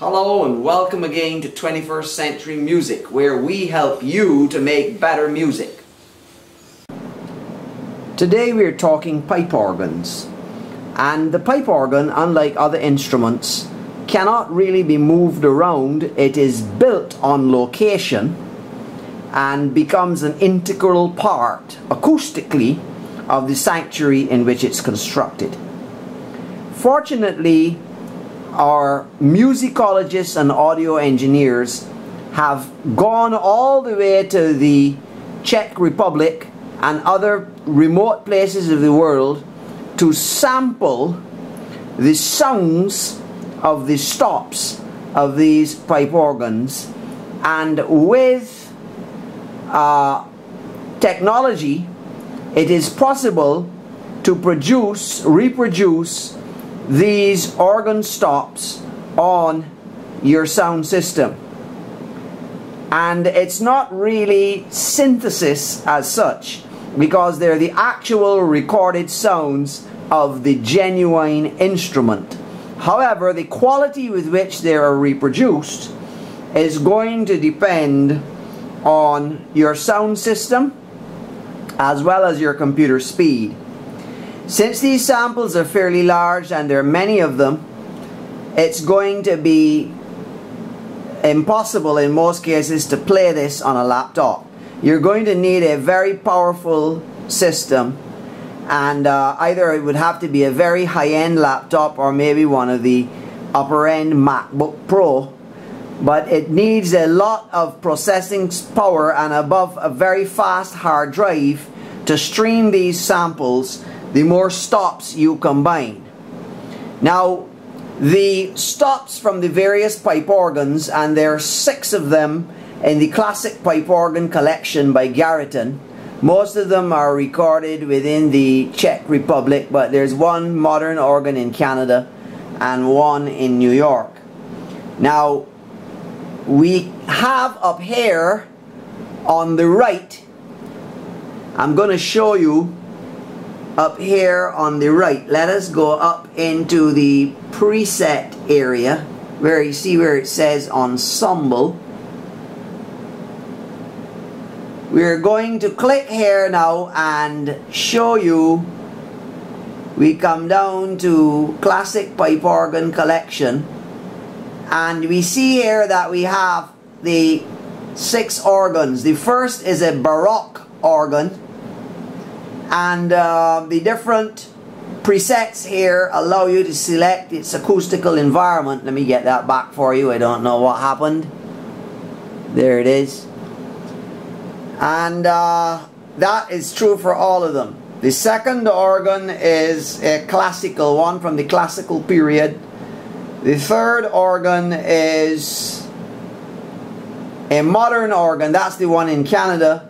Hello and welcome again to 21st Century Music, where we help you to make better music. Today we're talking pipe organs. And the pipe organ, unlike other instruments, cannot really be moved around. It is built on location and becomes an integral part, acoustically, of the sanctuary in which it's constructed. Fortunately, our musicologists and audio engineers have gone all the way to the Czech Republic and other remote places of the world to sample the sounds of the stops of these pipe organs and with uh, technology it is possible to produce, reproduce these organ stops on your sound system. And it's not really synthesis as such because they're the actual recorded sounds of the genuine instrument. However, the quality with which they are reproduced is going to depend on your sound system as well as your computer speed. Since these samples are fairly large and there are many of them, it's going to be impossible in most cases to play this on a laptop. You're going to need a very powerful system and uh, either it would have to be a very high-end laptop or maybe one of the upper-end MacBook Pro but it needs a lot of processing power and above a very fast hard drive to stream these samples the more stops you combine. Now, the stops from the various pipe organs, and there are six of them in the classic pipe organ collection by Garritan. Most of them are recorded within the Czech Republic, but there's one modern organ in Canada and one in New York. Now, we have up here on the right, I'm going to show you up here on the right. Let us go up into the preset area where you see where it says ensemble. We're going to click here now and show you we come down to classic pipe organ collection and we see here that we have the six organs. The first is a Baroque organ and uh, the different presets here allow you to select its acoustical environment. Let me get that back for you. I don't know what happened. There it is. And uh, that is true for all of them. The second organ is a classical one from the classical period. The third organ is a modern organ. That's the one in Canada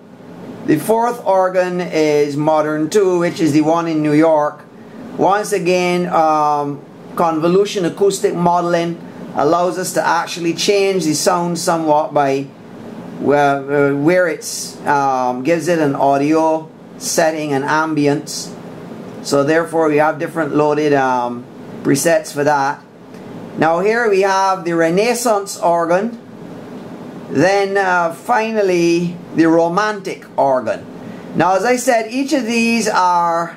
the fourth organ is Modern 2, which is the one in New York. Once again, um, convolution acoustic modeling allows us to actually change the sound somewhat by where, uh, where it um, gives it an audio setting and ambience. So therefore we have different loaded um, presets for that. Now here we have the Renaissance organ then uh, finally, the romantic organ. Now, as I said, each of these are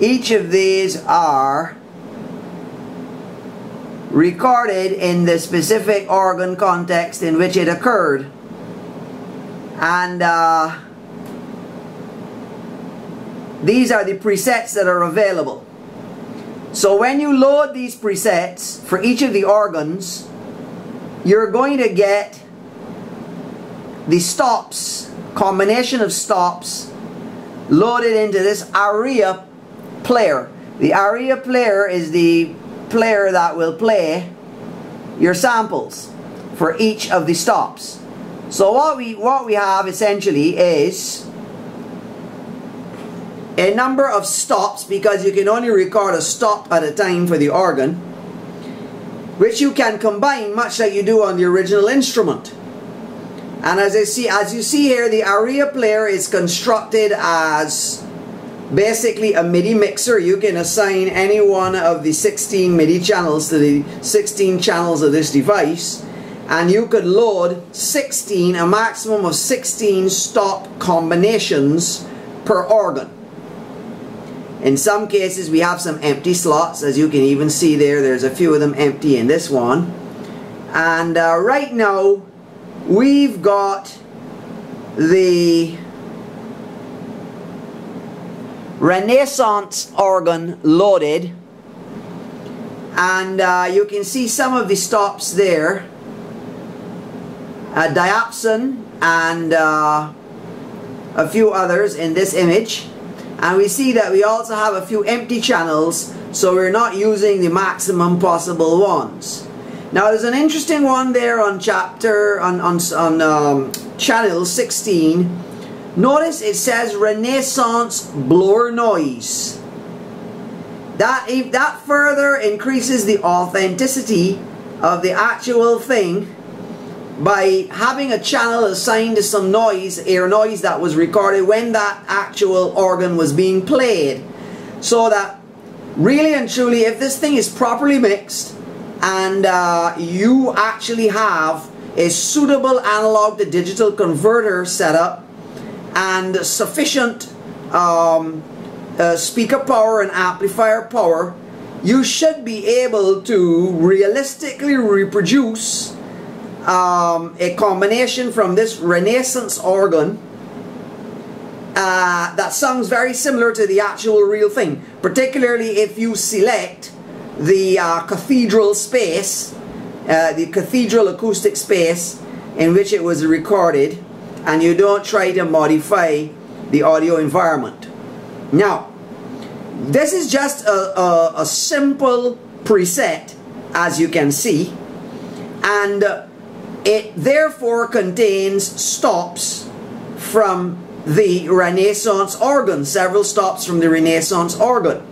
each of these are recorded in the specific organ context in which it occurred. And uh, these are the presets that are available. So when you load these presets for each of the organs, you're going to get the stops, combination of stops loaded into this ARIA player. The ARIA player is the player that will play your samples for each of the stops. So what we what we have essentially is a number of stops because you can only record a stop at a time for the organ which you can combine much like you do on the original instrument. And as I see, as you see here, the aria player is constructed as basically a MIDI mixer. You can assign any one of the 16 MIDI channels to the 16 channels of this device and you could load 16, a maximum of 16 stop combinations per organ. In some cases we have some empty slots as you can even see there, there's a few of them empty in this one. And uh, right now we've got the Renaissance organ loaded. And uh, you can see some of the stops there. Uh, diapason and uh, a few others in this image and we see that we also have a few empty channels so we're not using the maximum possible ones. Now there's an interesting one there on chapter on, on, on um, channel 16 notice it says Renaissance blower noise. That, that further increases the authenticity of the actual thing by having a channel assigned to some noise, air noise that was recorded when that actual organ was being played. So that really and truly, if this thing is properly mixed and uh, you actually have a suitable analog to digital converter setup and sufficient um, uh, speaker power and amplifier power, you should be able to realistically reproduce um, a combination from this Renaissance organ uh, that sounds very similar to the actual real thing, particularly if you select the uh, cathedral space, uh, the cathedral acoustic space in which it was recorded, and you don't try to modify the audio environment. Now, this is just a, a, a simple preset, as you can see, and it therefore contains stops from the Renaissance organ, several stops from the Renaissance organ.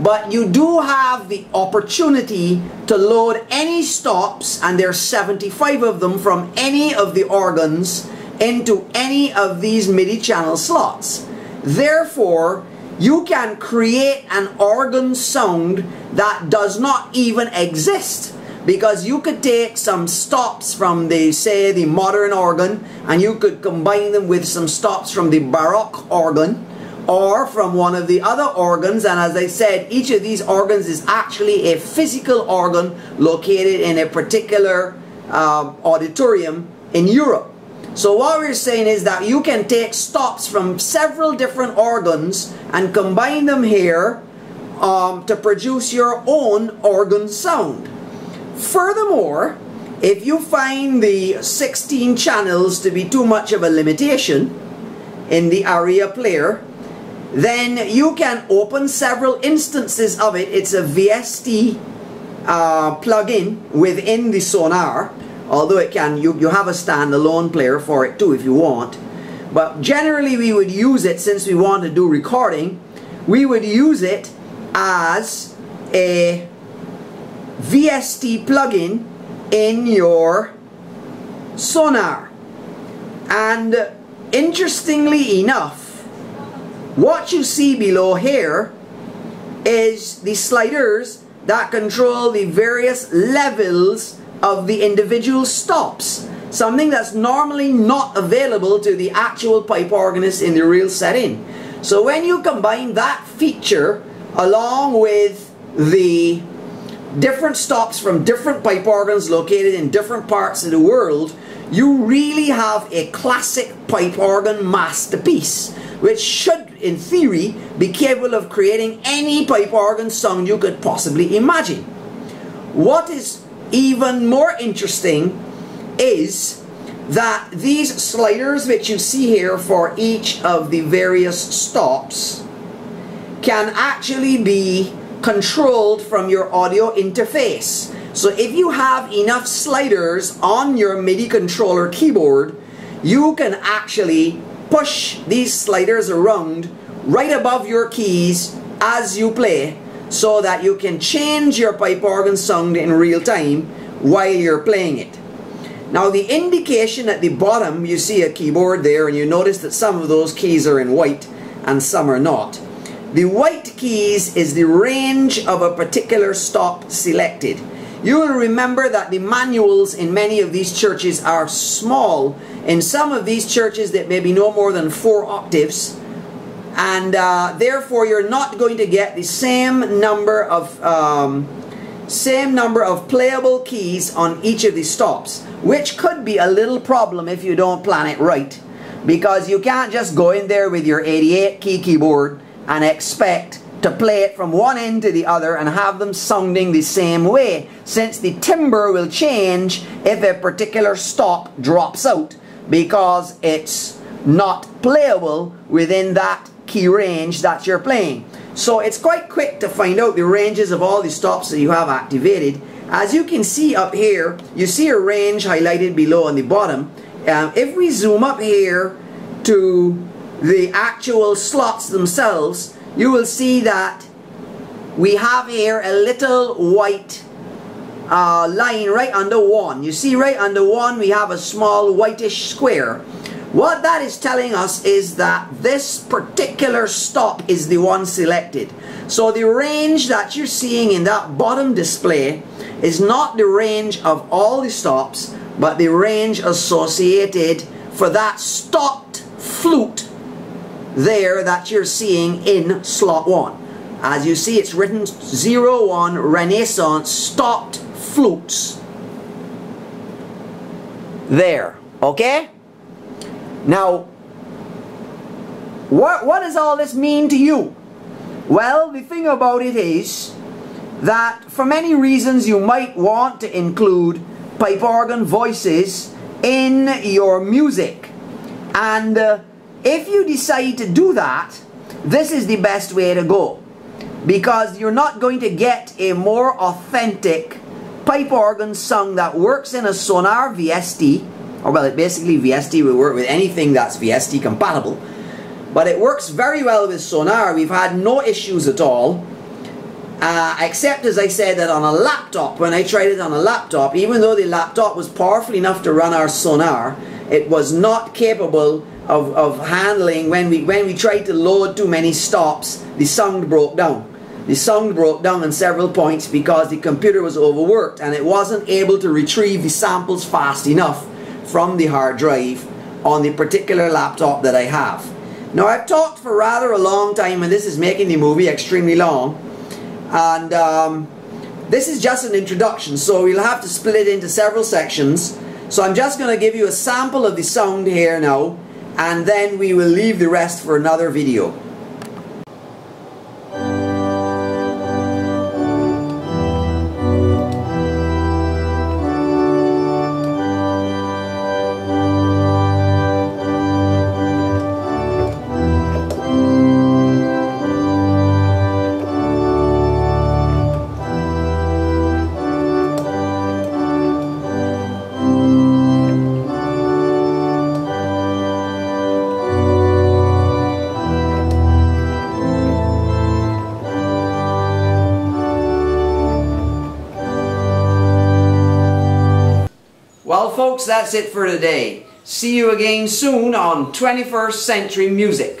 But you do have the opportunity to load any stops, and there's 75 of them from any of the organs into any of these MIDI channel slots. Therefore, you can create an organ sound that does not even exist because you could take some stops from the say the modern organ and you could combine them with some stops from the baroque organ or from one of the other organs and as I said each of these organs is actually a physical organ located in a particular uh, auditorium in Europe. So what we're saying is that you can take stops from several different organs and combine them here um, to produce your own organ sound Furthermore, if you find the 16 channels to be too much of a limitation in the ARIA player, then you can open several instances of it. It's a VST uh, plugin within the Sonar, although it can you, you have a standalone player for it too if you want. But generally we would use it since we want to do recording, we would use it as a VST plugin in your sonar. And interestingly enough, what you see below here is the sliders that control the various levels of the individual stops. Something that's normally not available to the actual pipe organist in the real setting. So when you combine that feature along with the different stops from different pipe organs located in different parts of the world, you really have a classic pipe organ masterpiece, which should, in theory, be capable of creating any pipe organ sound you could possibly imagine. What is even more interesting is that these sliders which you see here for each of the various stops can actually be controlled from your audio interface. So if you have enough sliders on your MIDI controller keyboard, you can actually push these sliders around right above your keys as you play so that you can change your pipe organ sound in real time while you're playing it. Now the indication at the bottom, you see a keyboard there and you notice that some of those keys are in white and some are not. The white keys is the range of a particular stop selected. You will remember that the manuals in many of these churches are small. In some of these churches that may be no more than four octaves and uh, therefore you're not going to get the same number of um, same number of playable keys on each of the stops which could be a little problem if you don't plan it right because you can't just go in there with your 88 key keyboard and expect to play it from one end to the other and have them sounding the same way since the timbre will change if a particular stop drops out because it's not playable within that key range that you're playing. So it's quite quick to find out the ranges of all the stops that you have activated. As you can see up here, you see a range highlighted below on the bottom. Um, if we zoom up here to the actual slots themselves, you will see that we have here a little white uh, line right under 1. You see right under 1 we have a small whitish square. What that is telling us is that this particular stop is the one selected. So the range that you're seeing in that bottom display is not the range of all the stops, but the range associated for that stopped flute there that you're seeing in slot 1. As you see, it's written 01 Renaissance stopped flutes. There, okay? Now, what, what does all this mean to you? Well, the thing about it is that for many reasons you might want to include pipe organ voices in your music. And uh, if you decide to do that, this is the best way to go. Because you're not going to get a more authentic pipe organ song that works in a sonar VST, or well, it basically VST will work with anything that's VST compatible. But it works very well with sonar. We've had no issues at all. Uh, except as I said that on a laptop, when I tried it on a laptop, even though the laptop was powerful enough to run our sonar, it was not capable of, of handling when we when we tried to load too many stops the sound broke down. The sound broke down on several points because the computer was overworked and it wasn't able to retrieve the samples fast enough from the hard drive on the particular laptop that I have. Now I've talked for rather a long time and this is making the movie extremely long and um, this is just an introduction so we'll have to split it into several sections. So I'm just going to give you a sample of the sound here now and then we will leave the rest for another video. Folks, that's it for today. See you again soon on 21st Century Music.